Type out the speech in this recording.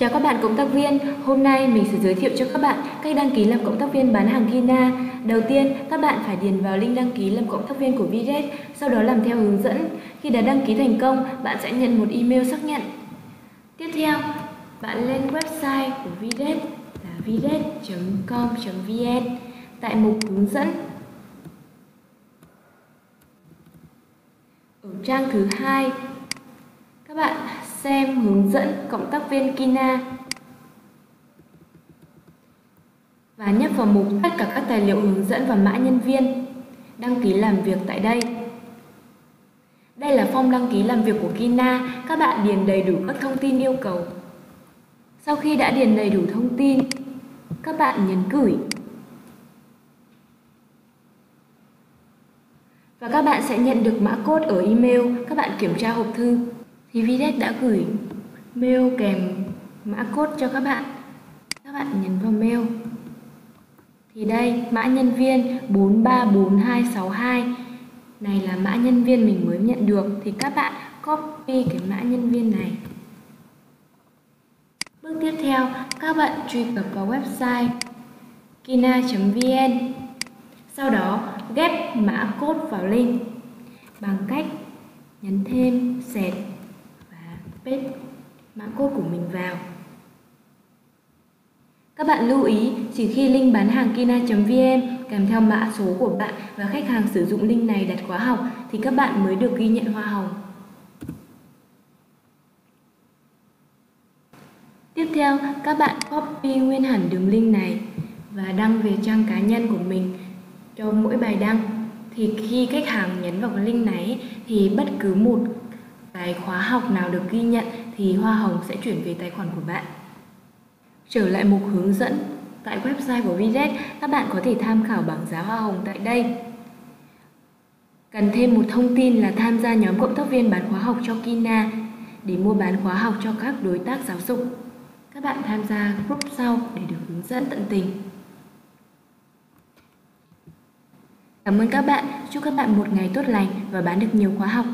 Chào các bạn cộng tác viên, hôm nay mình sẽ giới thiệu cho các bạn cách đăng ký làm cộng tác viên bán hàng Kina. Đầu tiên, các bạn phải điền vào link đăng ký làm cộng tác viên của Viret, sau đó làm theo hướng dẫn. Khi đã đăng ký thành công, bạn sẽ nhận một email xác nhận. Tiếp theo, bạn lên website của Viret là viret.com.vn tại mục hướng dẫn. Ở trang thứ hai, các bạn xem hướng dẫn cộng tác viên Kina và nhấp vào mục tất cả các tài liệu hướng dẫn và mã nhân viên đăng ký làm việc tại đây. Đây là form đăng ký làm việc của Kina, các bạn điền đầy đủ các thông tin yêu cầu. Sau khi đã điền đầy đủ thông tin, các bạn nhấn gửi. Và các bạn sẽ nhận được mã code ở email, các bạn kiểm tra hộp thư thì Videt đã gửi mail kèm mã code cho các bạn. Các bạn nhấn vào mail. Thì đây, mã nhân viên 434262 này là mã nhân viên mình mới nhận được thì các bạn copy cái mã nhân viên này. Bước tiếp theo, các bạn truy cập vào website kina.vn. Sau đó, ghép mã code vào link bằng cách nhấn thêm sệt paste mã code của mình vào. Các bạn lưu ý, chỉ khi link bán hàng kina.vn kèm theo mã số của bạn và khách hàng sử dụng link này đặt khóa học thì các bạn mới được ghi nhận hoa hồng. Tiếp theo, các bạn copy nguyên hẳn đường link này và đăng về trang cá nhân của mình cho mỗi bài đăng. Thì khi khách hàng nhấn vào cái link này thì bất cứ một cái khóa học nào được ghi nhận thì hoa hồng sẽ chuyển về tài khoản của bạn. Trở lại mục hướng dẫn tại website của VJet các bạn có thể tham khảo bảng giá hoa hồng tại đây. Cần thêm một thông tin là tham gia nhóm cộng tác viên bán khóa học cho Kina để mua bán khóa học cho các đối tác giáo dục. Các bạn tham gia group sau để được hướng dẫn tận tình. Cảm ơn các bạn, chúc các bạn một ngày tốt lành và bán được nhiều khóa học.